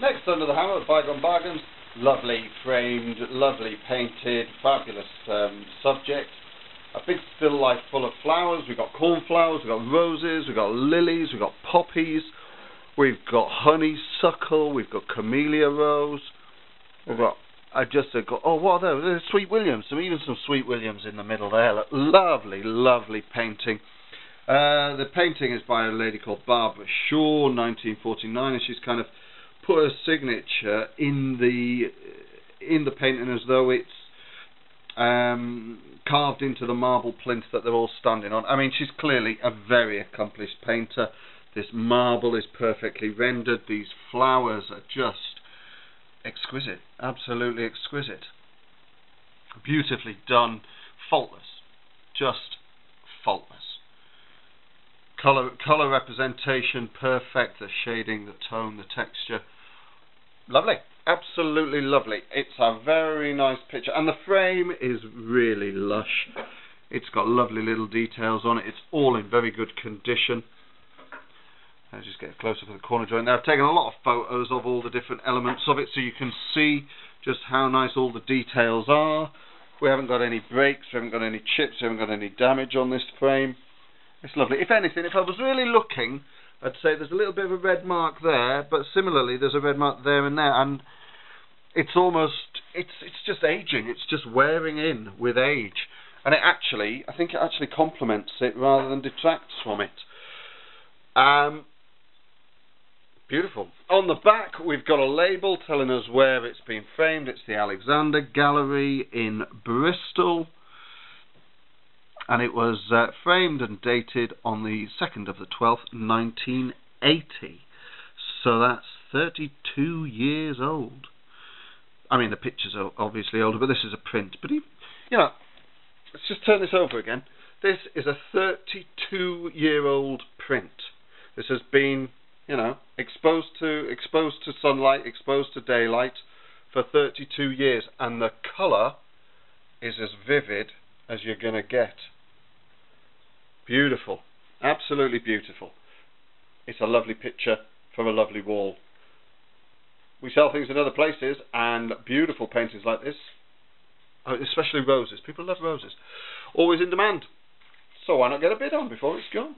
Next under the hammer, Bygone Bargains. Lovely framed, lovely painted, fabulous um, subject. A big still life full of flowers. We've got cornflowers, we've got roses, we've got lilies, we've got poppies, we've got honeysuckle, we've got camellia rose, we've got I just uh, got oh what are those? There's sweet williams, some even some sweet williams in the middle there. Look, lovely, lovely painting. Uh, the painting is by a lady called Barbara Shaw, 1949, and she's kind of put her signature in the in the painting as though it's um, carved into the marble plinth that they're all standing on. I mean, she's clearly a very accomplished painter. This marble is perfectly rendered. These flowers are just exquisite, absolutely exquisite. Beautifully done, faultless, just faultless. Color, color representation perfect. The shading, the tone, the texture, lovely. Absolutely lovely. It's a very nice picture, and the frame is really lush. It's got lovely little details on it. It's all in very good condition. I'll just get closer to the corner joint there. I've taken a lot of photos of all the different elements of it so you can see just how nice all the details are. We haven't got any breaks, we haven't got any chips, we haven't got any damage on this frame. It's lovely. If anything, if I was really looking, I'd say there's a little bit of a red mark there, but similarly there's a red mark there and there, and it's almost, it's it's just aging, it's just wearing in with age. And it actually, I think it actually complements it rather than detracts from it. Um, beautiful. On the back, we've got a label telling us where it's been framed. It's the Alexander Gallery in Bristol and it was uh, framed and dated on the 2nd of the 12th, 1980. So that's 32 years old. I mean, the pictures are obviously older, but this is a print. But, you know, let's just turn this over again. This is a 32 year old print. This has been, you know, exposed to exposed to sunlight, exposed to daylight for 32 years, and the colour is as vivid as you're going to get. Beautiful. Absolutely beautiful. It's a lovely picture from a lovely wall. We sell things in other places and beautiful paintings like this, uh, especially roses. People love roses. Always in demand. So why not get a bid on before it's gone?